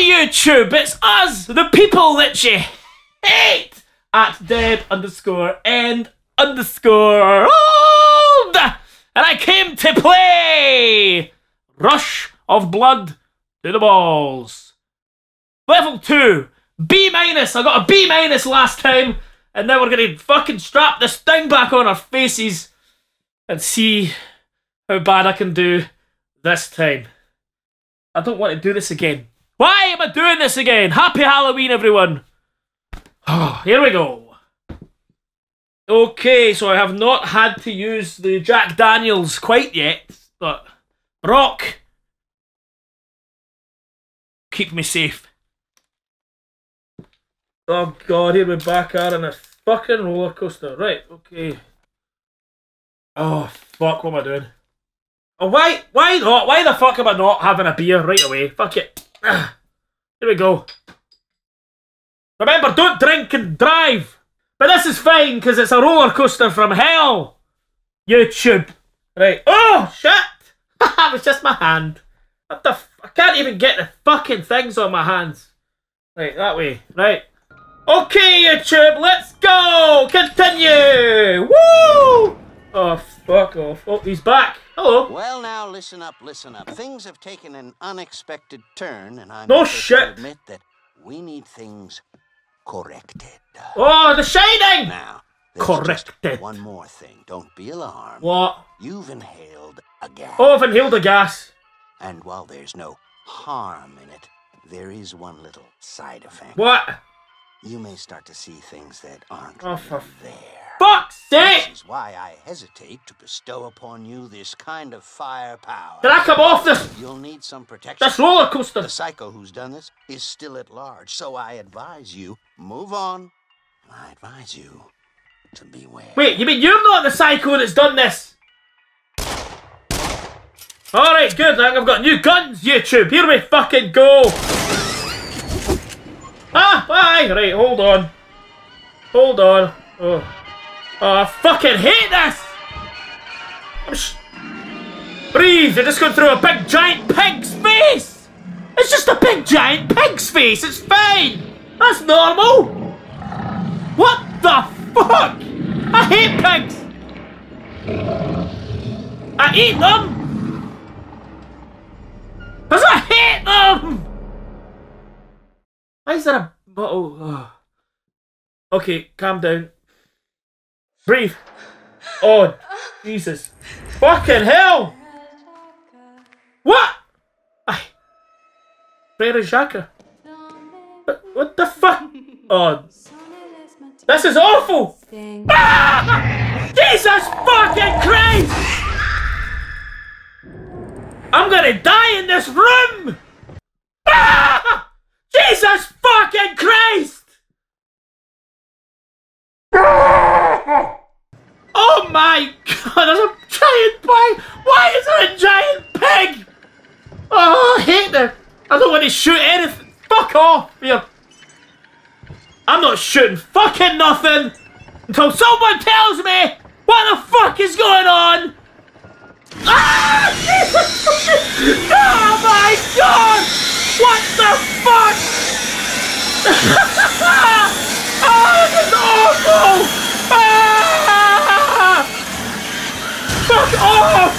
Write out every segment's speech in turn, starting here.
YouTube. It's us, the people that you hate. At dead underscore end underscore old. And I came to play Rush of Blood to the Balls. Level 2. B minus. I got a B minus last time. And now we're to fucking strap this thing back on our faces and see how bad I can do this time. I don't want to do this again. Why am I doing this again? Happy Halloween, everyone. Oh, here we go. Okay, so I have not had to use the Jack Daniels quite yet, but Brock, keep me safe. Oh god, here we're back out on a fucking roller coaster. Right, okay. Oh fuck, what am I doing? Oh why why not? Why the fuck am I not having a beer right away? Fuck it. Here we go. Remember, don't drink and drive. But this is fine because it's a roller coaster from hell. YouTube. Right. Oh shit! it was just my hand. What the? I can't even get the fucking things on my hands. Right, that way. Right. Okay, YouTube, let's go! Continue! Woo! Oh, fuck off. Oh, he's back. Hello. Well, now listen up, listen up. Things have taken an unexpected turn, and I'm No shit. admit that we need things corrected. Oh, The shading! Now, Corrected. one more thing. Don't be alarmed. What? You've inhaled a gas, Oh, I've inhaled the gas. and while there's no harm in it, there is one little side effect. What? You may start to see things that aren't Oh, really there. Fuck's This is why I hesitate to bestow upon you this kind of firepower. Can I come off this, You'll need some protection. this roller coaster? The psycho who's done this is still at large, so I advise you move on. I advise you to beware. Wait, you mean you're not the psycho that's done this? Alright, good. I I've got new guns, YouTube. Here we fucking go. Ah, bye. Right, hold on. Hold on. Oh. Oh, I fucking hate this! I'm sh- Breathe! You're just going through a big giant pig's face! It's just a big giant pig's face! It's fine! That's normal! What the fuck? I hate pigs! I eat them! Because I hate them! Why is there a bottle? Oh. Okay, calm down. Breathe. Oh, Jesus. Fucking hell! What? I. Frere Jacques. What, what the fuck? Oh, this is awful! Ah! Jesus fucking Christ! I'm gonna die in this room! Ah! Jesus fucking Christ! Oh god, there's a giant pig! Why is there a giant pig? Oh, I hate that. I don't want to shoot anything. Fuck off here. I'm not shooting fucking nothing until someone tells me what the fuck is going on. Ah! Jesus! Oh my god! What the fuck? oh, this is awful! Ah! Fuck off!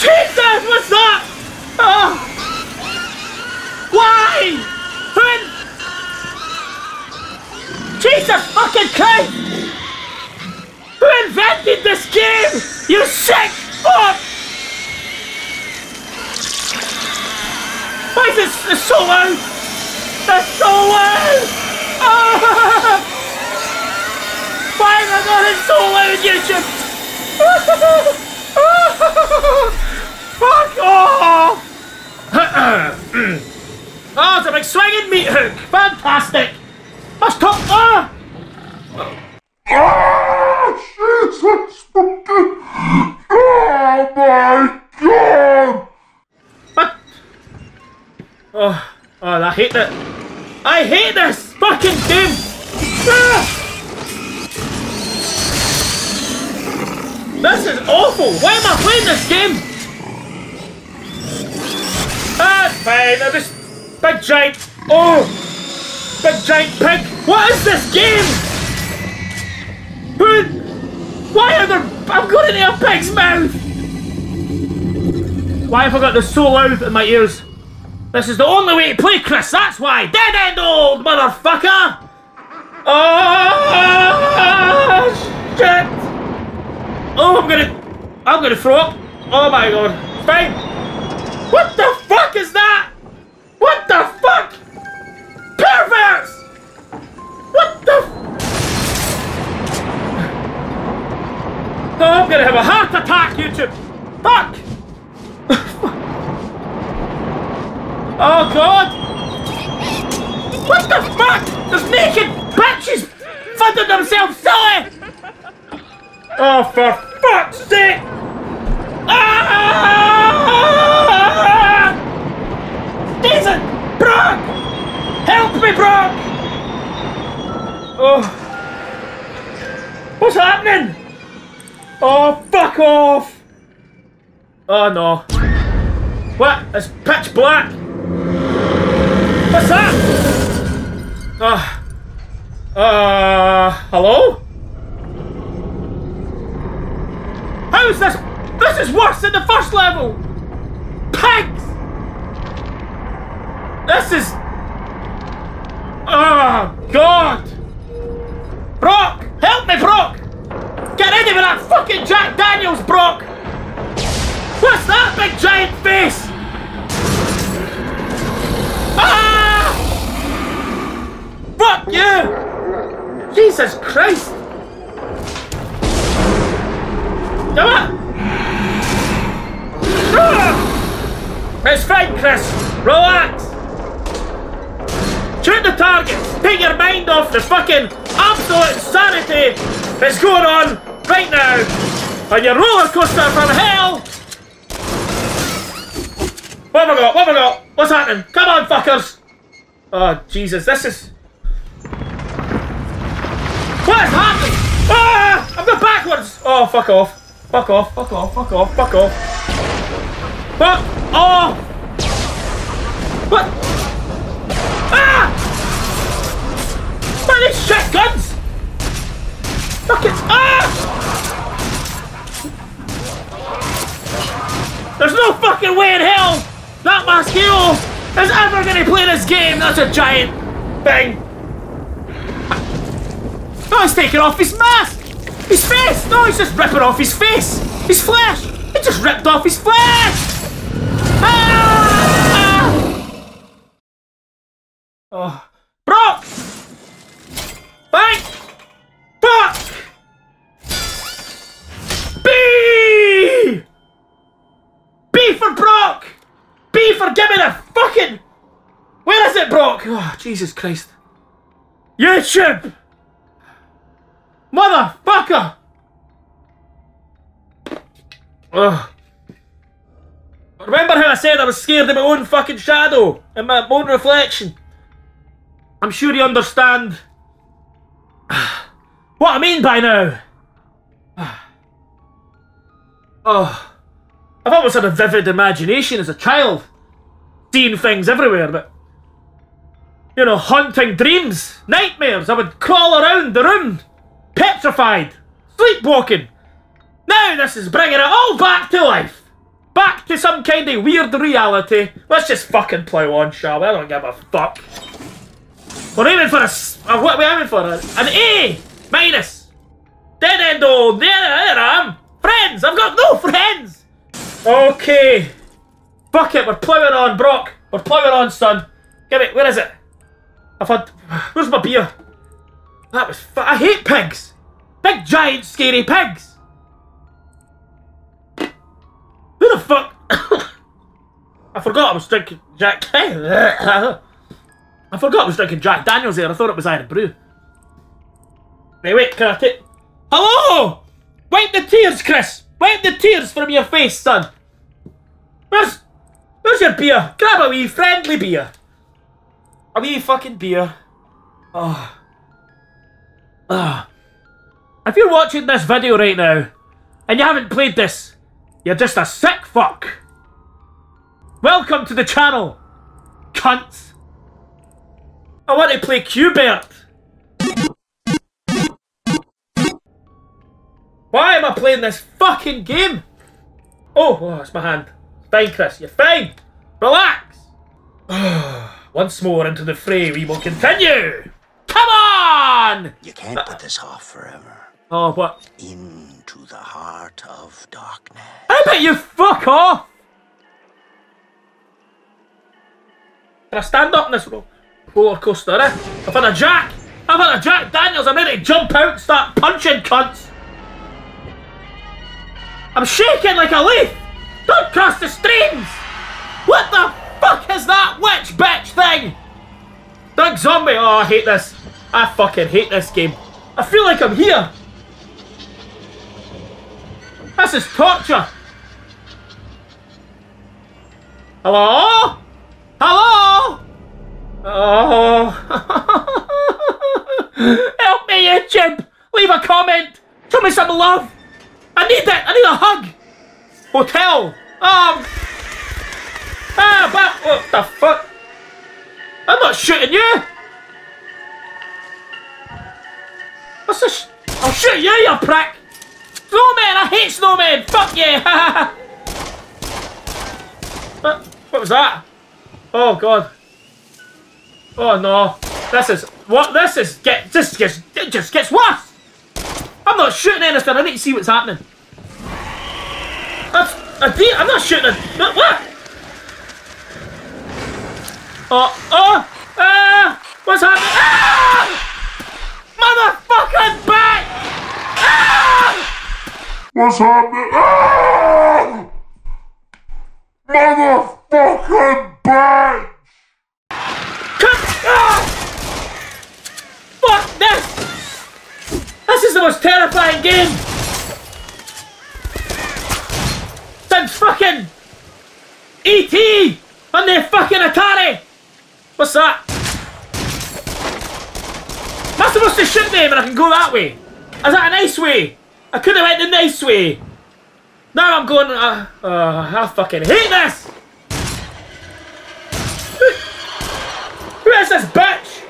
Jesus, what's that? Oh. Why? When? Jesus fucking Christ! Who invented this game? You sick fuck! Why is this, this so loud? That's so loud! Ah! Why is it so loud, YouTube? Fuck off! oh, it's a big swinging meat hook! Fantastic! Let's talk. Ah! Oh, Jesus fucking... Oh my god! What? Oh, oh, I hate that. I hate this fucking game! Ah! This is awful! Why am I playing this game? That's fine, just Big giant. Oh! Big giant pig. What is this game? Who? Why are there. I'm going into a pig's mouth! Why have I got this so loud in my ears? This is the only way to play, Chris, that's why! Dead end old motherfucker! Oh, shit! Oh, I'm gonna. I'm gonna throw up. Oh my god. Fine. What the fuck is that? What the fuck? Perverts! What the? Oh, I'm gonna have a heart attack, YouTube. Fuck! oh god! What the fuck? There's naked bitches funding themselves silly! Oh, for Oh no. What? It's pitch black! What's that? Uh, uh, hello? How's this? This is worse than the first level! Pigs! This is... Oh, God! Brock! Help me, Brock! Get ready with that fucking Jack Daniels, Brock! Big giant face? Ah! Fuck you! Jesus Christ! Come on! It's fine, Chris. Relax. Shoot the target. Take your mind off the fucking absolute insanity that's going on right now on your roller coaster from hell. What have I got? What have I got? What's happening? Come on, fuckers! Oh, Jesus, this is... What is happening? Ah! I'm going backwards! Oh, fuck off. Fuck off, fuck off, fuck off, fuck off. Fuck off! What? Ah! Are these shit guns? Fucking... Ah! There's no fucking way in hell that Mosquito is ever gonna play this game. That's a giant thing. No, he's taking off his mask. His face. No, he's just ripping off his face. His flesh. He just ripped off his flesh. Ah! Oh, Oh, Jesus Christ. YouTube. Motherfucker. Ugh. Remember how I said I was scared of my own fucking shadow and my own reflection? I'm sure you understand what I mean by now. Oh, I've always had a vivid imagination as a child, seeing things everywhere, but you know, haunting dreams, nightmares. I would crawl around the room, petrified, sleepwalking. Now this is bringing it all back to life. Back to some kind of weird reality. Let's just fucking plow on, shall we? I don't give a fuck. We're aiming for a... uh, what are we aiming for? A- An A! Minus! Dead end old! There, there I am! Friends! I've got no friends! Okay. Fuck it, we're ploughing on, Brock. We're ploughing on, son. Give it, where is it? I've had... Where's my beer? That was... I hate pigs! Big, giant, scary pigs! Who the fuck? I forgot I was drinking Jack. I forgot I was drinking Jack Daniels there. I thought it was Irn-Bru. Wait, wait, can I take. Hello! Wipe the tears, Chris! Wipe the tears from your face, son! Where's. Where's your beer? Grab a wee friendly beer. A wee fucking beer. Oh. Ah. If you're watching this video right now and you haven't played this, you're just a sick fuck. Welcome to the channel, cunts. I want to play Qbert. Why am I playing this fucking game? Oh, oh, it's my hand. Fine, Chris, you're fine. Relax. Once more into the fray, we will continue. Come on! You can't put this off forever. Oh, what? Into the heart of darkness. I bet you fuck off! Can I stand up in this roller coaster, eh? I've had a Jack! I've had a Jack Daniels, I'm ready to jump out and start punching cunts! I'm shaking like a leaf! Don't cross the streams! What the fuck is that witch bitch thing? Doug Zombie! Oh, I hate this. I fucking hate this game. I feel like I'm here. This is torture. Hello? Hello? Oh. Help me, YouTube. Leave a comment. Show me some love. I need that. I need a hug. Hotel. Um. Ah, but what the fuck? I'm not shooting you. What's this? I'll shoot you, you prick. Snowman. I hate snowmen. Fuck you. what? What was that? Oh god. Oh no. This is what this is get this gets it just gets worse. I'm not shooting anything, I need to see what's happening. That's a de- I'm not shooting what? Oh oh ah what's happening? Ah! Motherfucking back! Ah! What's happening? Ah! Motherfucking! Come ah! Fuck this! This is the most terrifying game! Since fucking E.T. on the fucking Atari! What's that? I supposed to shoot them and I can go that way? Is that a nice way? I could have went the nice way. Now I'm going. Uh, uh, I fucking hate this. Who is this bitch?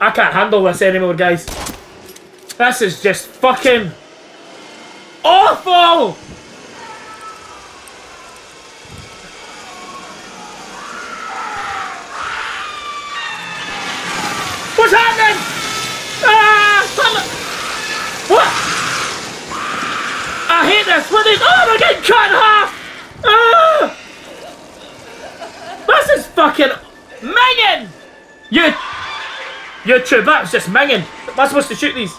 I can't handle this anymore, guys. This is just fucking awful. What's happening? Ah! What? I hate this. What is? Oh, they're getting cut in half. Ah! This is fucking minging. You, YouTube. That was just minging. Am I supposed to shoot these?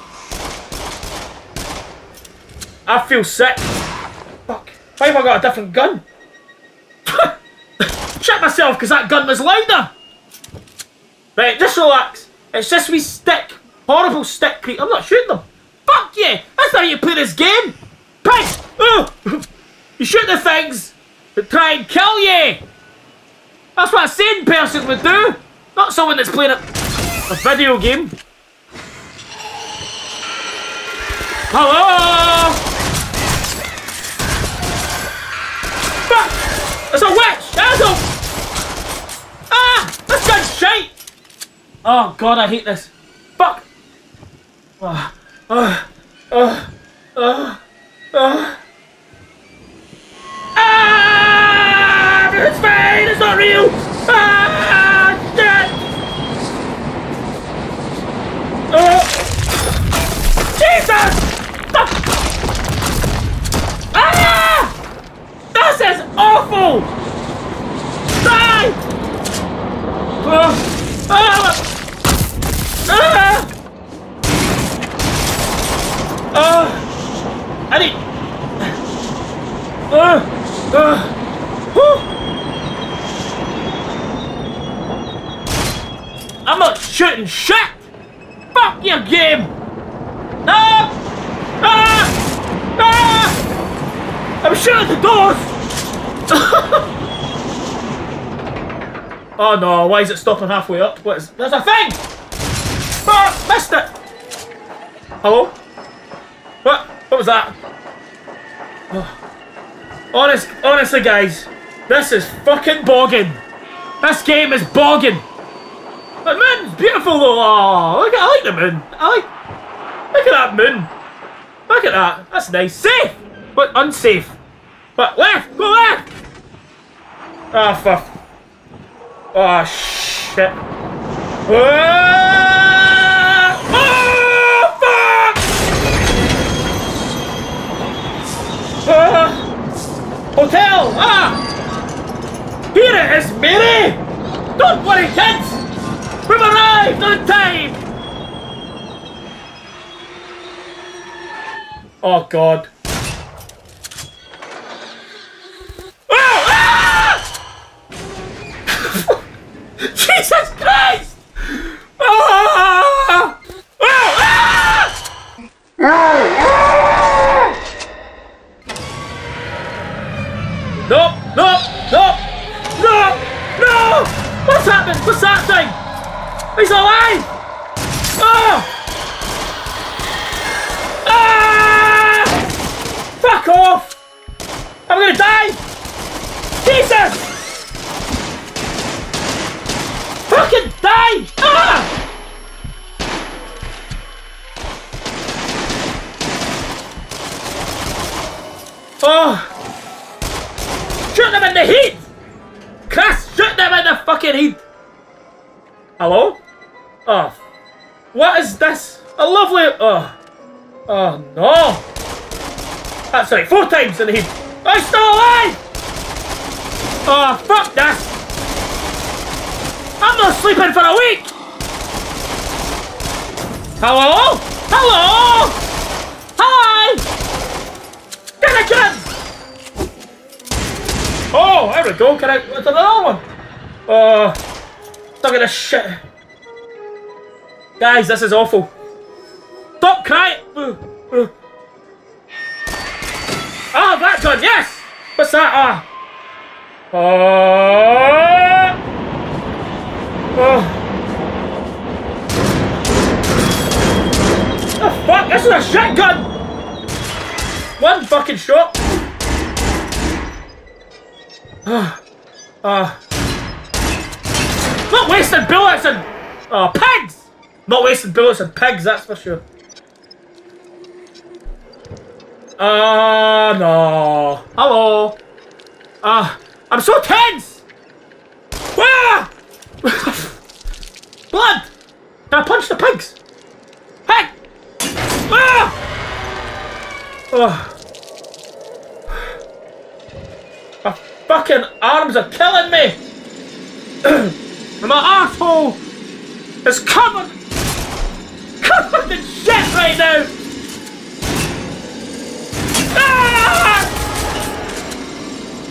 I feel sick. Fuck. Why have I got a different gun? Shit myself because that gun was louder. Right, just relax. It's just we stick. Horrible stick creep. I'm not shooting them. Fuck yeah! That's how you play this game! Pig! Oh! You shoot the things that try and kill you! That's what a sane person would do! Not someone that's playing a, a video game. Hello! Fuck! A witch! There's a... Ah! This gun's shite! Oh god, I hate this. Fuck! Oh, oh, oh, oh, oh. Ah! It's fine! It's not real! Ah! Shit! Oh! Ah. Jesus! Fuck! Ah! This is awful! Die! Oh! Ah! Ah! Oh! I need. Uh, uh, whew. I'm not shooting shit! Fuck your game! No! Ah! Ah! I'm shooting the doors! Oh why is it stopping halfway up? What is. There's a thing! Ah! Missed it! Hello? What? What was that? Oh. Honest, honestly, guys, this is fucking bogging. This game is bogging. The moon's beautiful though. Oh, look, I like the moon. I like. Look at that moon. Look at that. That's nice. Safe, but unsafe. But left. Go left. Ah, fuck. Oh shit. Ah! Oh fuck! Ah! Hotel! Ah! Here it is, Mary! Don't worry, kids! We've arrived on time! Oh, God. Jesus Christ! No! No! No! No! No! What's happened? What's that thing? He's alive! The heat! Chris, shoot them in the fucking heat! Hello? Oh. What is this? A lovely... Oh. Oh, no. Ah, That's right, four times in the heat. I'm still alive! Oh, fuck this! I'm not sleeping for a week! Hello? Hello? Hi! Get a! Oh, there we go. Can I? What's another one? Oh, stuck in a shit. Guys, this is awful. Stop crying. Uh, uh. Ah, that gun. Yes. What's that? Ah. Oh. Oh. Oh fuck! This is a shotgun. One fucking shot. Ah. Ah. Not wasting bullets and oh, pigs! Not wasting bullets and pigs, that's for sure. Uh, no. Hello. Ah, uh, I'm so tense! Ah! Blood! Can I punch the pigs? Hey! Ah! Oh. Fucking arms are killing me! my asshole is covered, covered in shit right now! Ah!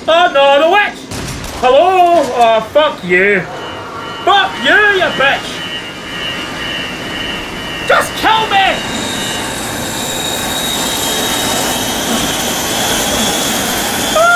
Oh no, the witch! Hello? Oh, fuck you. Fuck you, you bitch! Just kill me! Why is there no more sense?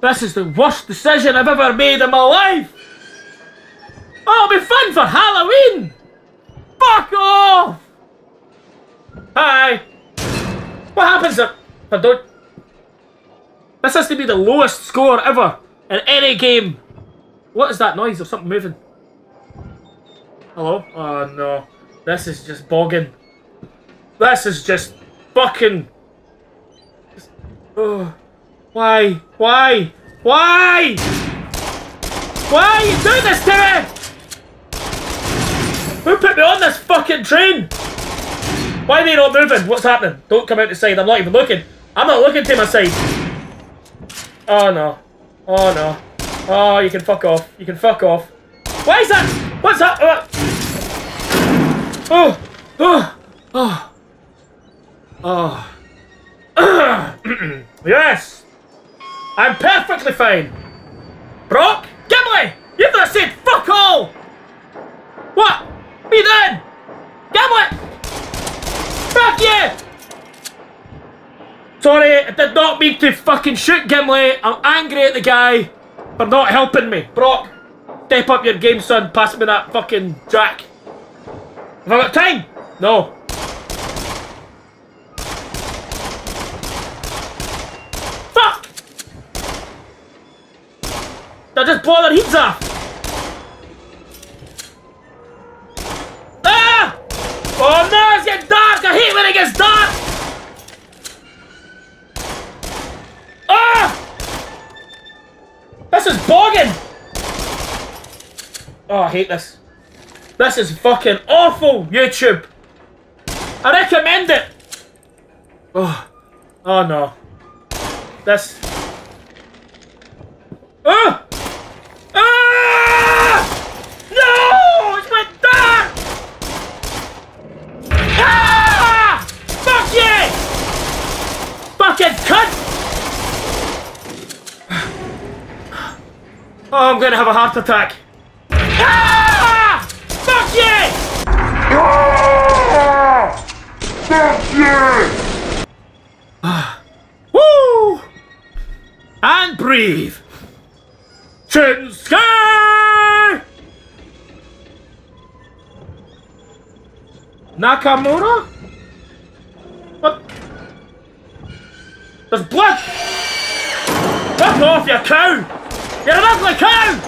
This is the worst decision I've ever made in my life! Oh, it'll be fun for Halloween! Fuck off! Hi! What happens if I don't... This has to be the lowest score ever in any game. What is that noise? There's something moving. Hello? Oh no. This is just bogging. This is just fucking... Oh. Why? Why? Why? Why are you doing this to me? Who put me on this fucking train? Why are they not moving? What's happening? Don't come out the side. I'm not even looking. I'm not looking to my side. Oh no. Oh no. Oh, you can fuck off. You can fuck off. Why is that? What's that? Uh. Oh. Oh. Oh. Oh. yes. I'm perfectly fine. Brock? Gimli! You've not said fuck all! What? Me then! Gimli! Fuck you! Sorry, I did not mean to fucking shoot Gimli. I'm angry at the guy for not helping me. Brock, step up your game, son. Pass me that fucking jack. Have I got time? No. That just blow their heads off. Ah! Oh no, it's getting dark! I hate when it gets dark! Ah! This is bogging! Oh, I hate this. This is fucking awful, YouTube. I recommend it. Oh, oh no. This. Ah! Ah! No! It's my dark! Ah! Fuck you! Cunt! Oh, I'm gonna have a heart attack. Ah! Fuck you! Ah! Fuck you! Woo! And breathe. Shinsuke! Nakamura? There's blood! Fuck off, you cow! You're an ugly cow!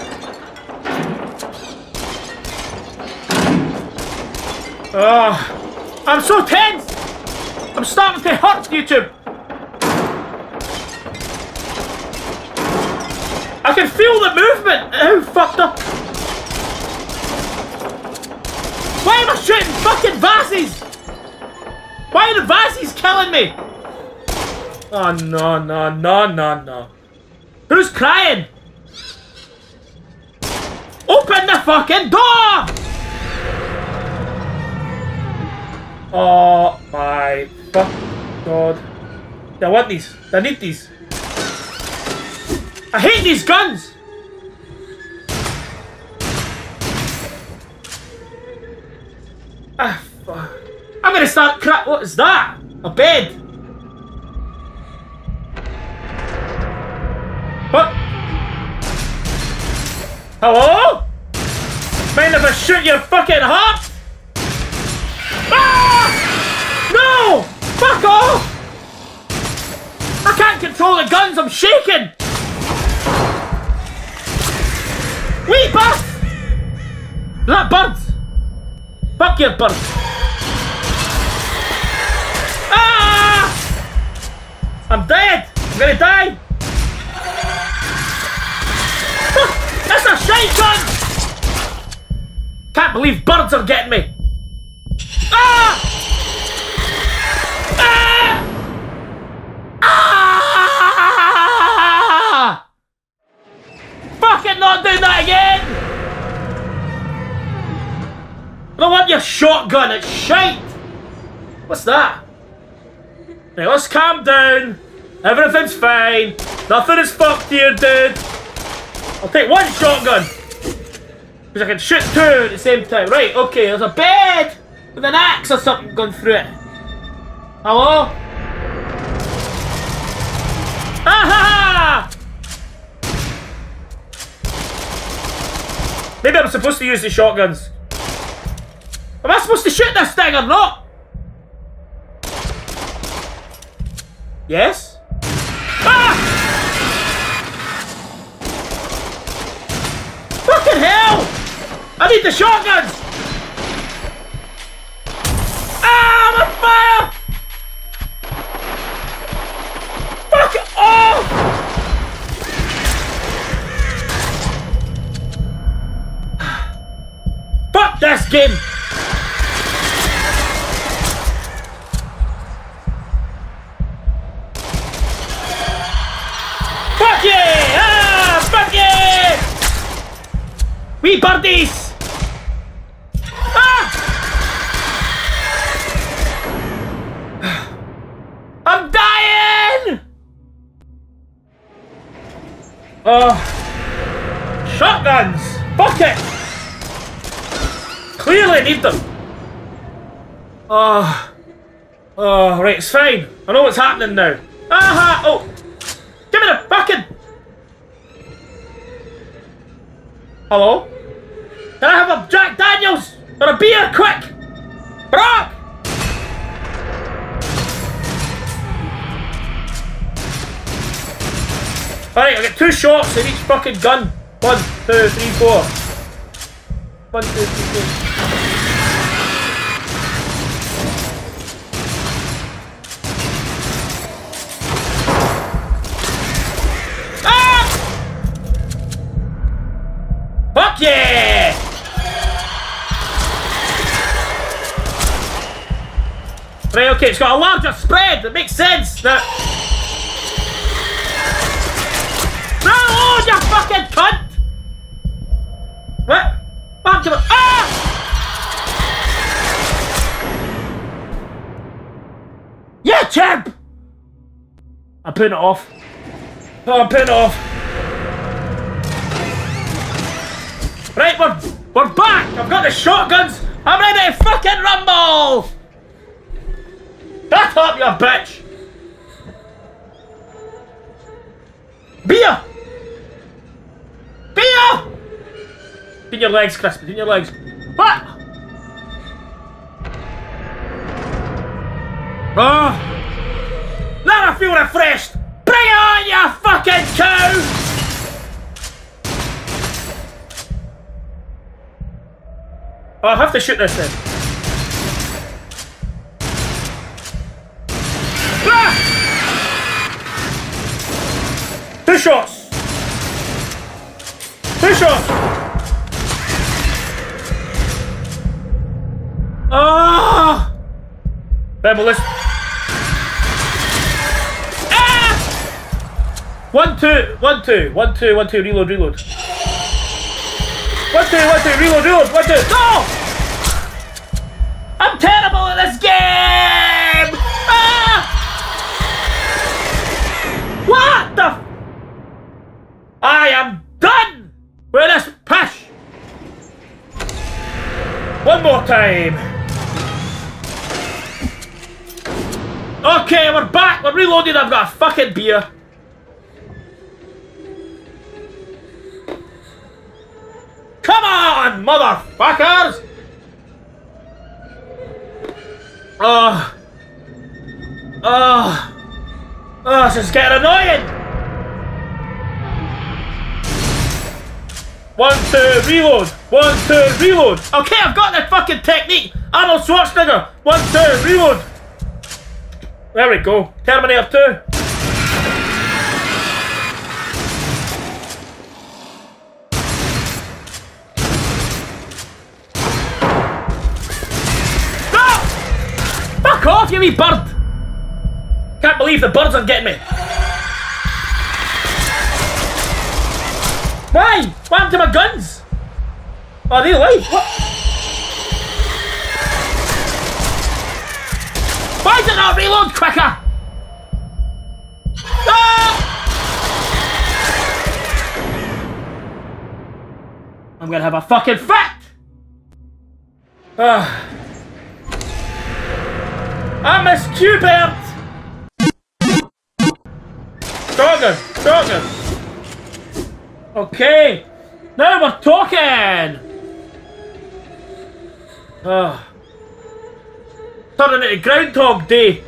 Oh, ah, I'm so tense! I'm starting to hurt, YouTube! I can feel the movement! Oh, fucked up! Why am I shooting fucking vases? Why are the vases killing me? Oh, no, no, no, no, no. Who's crying? Open the fucking door! Oh my fuck god. I want these. I need these. I hate these guns! Ah, fuck. I'm gonna start cra- What is that? A bed? What? Hello? Mind if I shoot your fucking heart? Ah! No! Fuck off! I can't control the guns, I'm shaking! Wee bird! Is that birds? Fuck your bird! Ah! I'm dead! I'm gonna die! That's a shotgun! Can't believe birds are getting me! Ah! Ah! Ah! Not doing that again! I don't want your shotgun, it's shite! What's that? Right, let's calm down. Everything's fine. Nothing is fucked here, dude. I'll take one shotgun. Because I can shoot two at the same time. Right, okay, there's a bed with an axe or something going through it. Hello? Ah ha Maybe I'm supposed to use the shotguns. Am I supposed to shoot this thing or not? Yes? I need the shotguns! Ah, I'm on fire! Fuck off! Fuck this game! Oh. Right, it's fine. I know what's happening now. Aha! Oh! Give me the fucking... Hello? Can I have a Jack Daniels? Or a beer, quick! Brock! Alright, I get two shots in each fucking gun. One, two, three, four. One, two, three, four. Right, okay, it's got a larger spread. That makes sense. No, oh, you fucking cunt! What? Come on. Ah! Yeah, champ! I'm putting it off. Oh, I'm putting it off. Right, we're, we're back! I've got the shotguns! I'm ready to fucking rumble! Shut up, you bitch! Beer! Beer! Between your legs, Chris, between your legs. What? Oh! Now I feel refreshed! Bring it on, you fucking cow! Oh, I have to shoot this then. Two shots! Two shots! Ah! Rebel, let's... Ah! One, two, one, two, one, two, one, two, reload, reload. One, two, one, two, reload, reload, one, two, no! Back, we're reloaded, I've got a fucking beer. Come on, motherfuckers! Oh. Oh. Oh, this is getting annoying! One, two, reload! One, two, reload! Okay, I've got the fucking technique! Arnold Schwarzenegger! One, two, reload! There we go. Terminator 2. No! Fuck off, you wee bird! Can't believe the birds are getting me. Why? What happened to my guns? Are they alive? What? Why did it not reload quicker? Ah! I'm gonna have a fucking fit! Ah. I'm a stupid! Shotgun! Shotgun! Okay! Now we're talking! Ah. Turning Groundhog Day!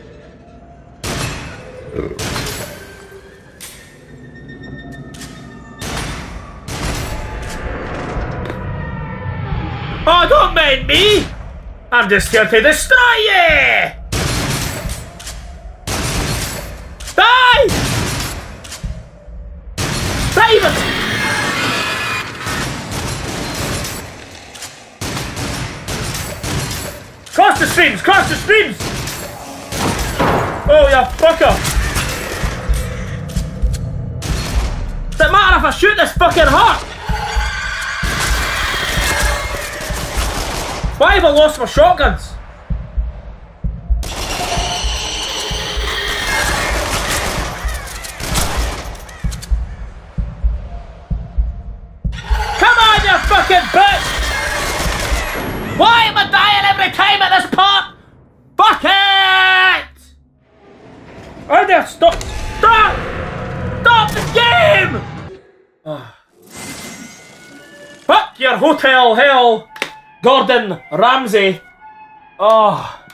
Oh, don't mind me! I'm just here to destroy you! Die! Save Cross the streams! Cross the streams! Oh, you fucker! Does it matter if I shoot this fucking heart? Why have I lost my shotguns? Hotel hell, Gordon Ramsay. Oh,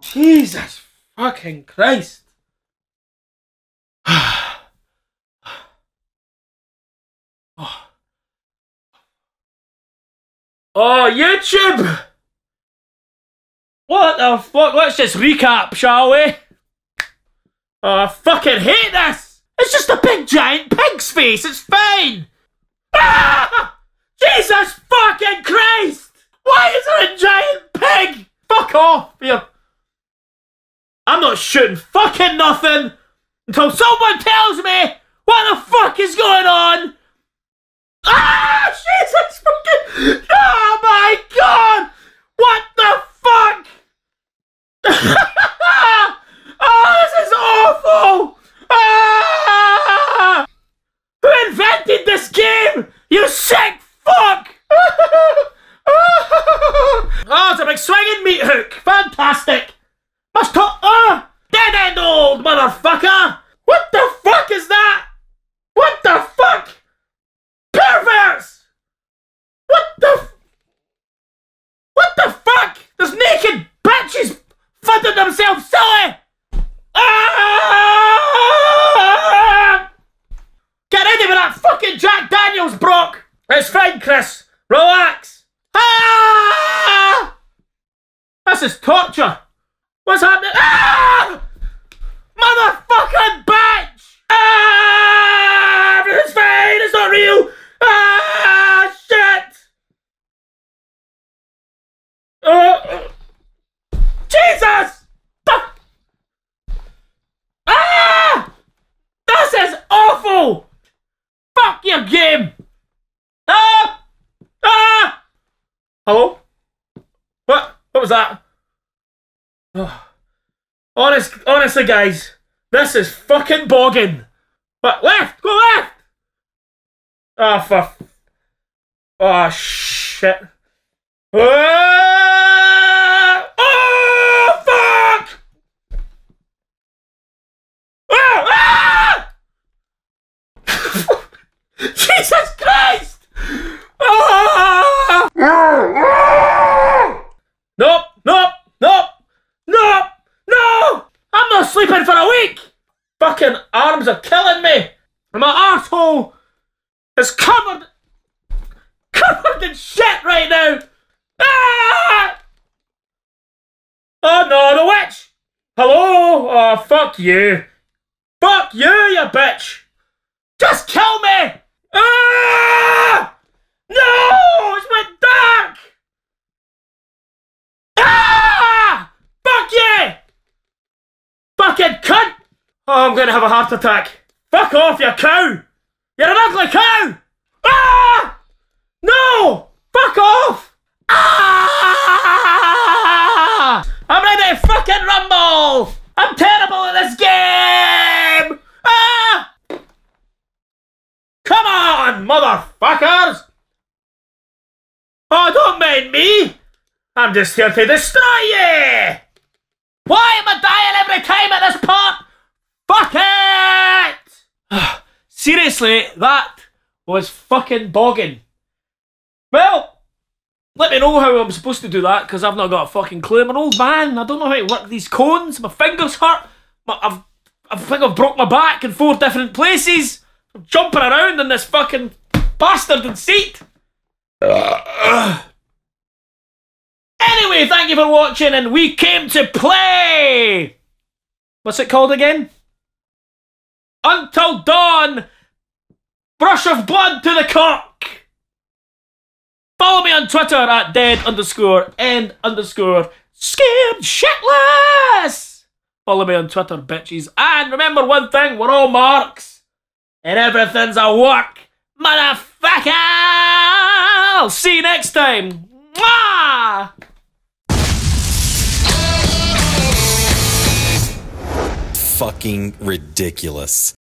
Jesus fucking Christ. oh. oh, YouTube! What the fuck? Let's just recap, shall we? Oh, I fucking hate this! It's just a big giant pig's face, it's fine! Ah! Jesus fucking Christ! Why is there a giant pig? Fuck off here! I'm not shooting fucking nothing until someone tells me what the fuck is going on! Ah! Jesus fucking... Oh my god! What the fuck? oh, this is awful! Ah! Who invented this game? You sick fuck! oh, it's a big swinging meat hook. Fantastic. Must talk. Oh, dead end old motherfucker. What the fuck is that? What the fuck? Perverts! What the? What the fuck? There's naked bitches funding themselves silly. Ah! Get ready with that fucking Jack Daniels, Brock! It's fine, Chris. Relax. Ah! This is torture. What's happening? Ah! Motherfucking! Ah! Everything's fine. It's not real. Ah! Shit! Uh, Jesus! The- Ah! This is awful! Fuck your game! Ah! Ah! Hello? What? What was that? Oh. Honest, honestly, guys, this is fucking bogging. What? Left! Go left! Ah, for. Oh, shit. Ah! Oh, fuck! Ah! Ah! Jesus Christ! Ah! Nope, nope, nope, nope, no! I'm not sleeping for a week! Fucking arms are killing me! And my asshole is covered, covered in shit right now! Ah! Oh no, the witch! Hello? Oh, fuck you. Fuck you, you bitch! Just kill me! Ah! No! It's went dark! Ah! Fuck you! Fucking cunt! Oh, I'm gonna have a heart attack. Fuck off, you cow! You're an ugly cow! Ah! No! Fuck off! Ah! I'm ready to fucking rumble! I'm terrible at this game! Ah! Come on, motherfuckers! Oh, don't mind me! I'm just here to destroy you! Why am I dying every time at this part? Fuck it! Seriously, that was fucking bogging. Well, let me know how I'm supposed to do that because I've not got a fucking clue. I'm an old man. I don't know how to work these cones. My fingers hurt. My, I've, I think I've broke my back in four different places. I'm jumping around in this fucking bastard seat. Anyway, thank you for watching, and we came to play. What's it called again? Until Dawn. Rush of blood to the cock. Follow me on Twitter at dead underscore end underscore scared shitless. Follow me on Twitter, bitches. And remember one thing, we're all marks. And everything's a work. Motherfucker! I'll see you next time. Mwah! fucking ridiculous.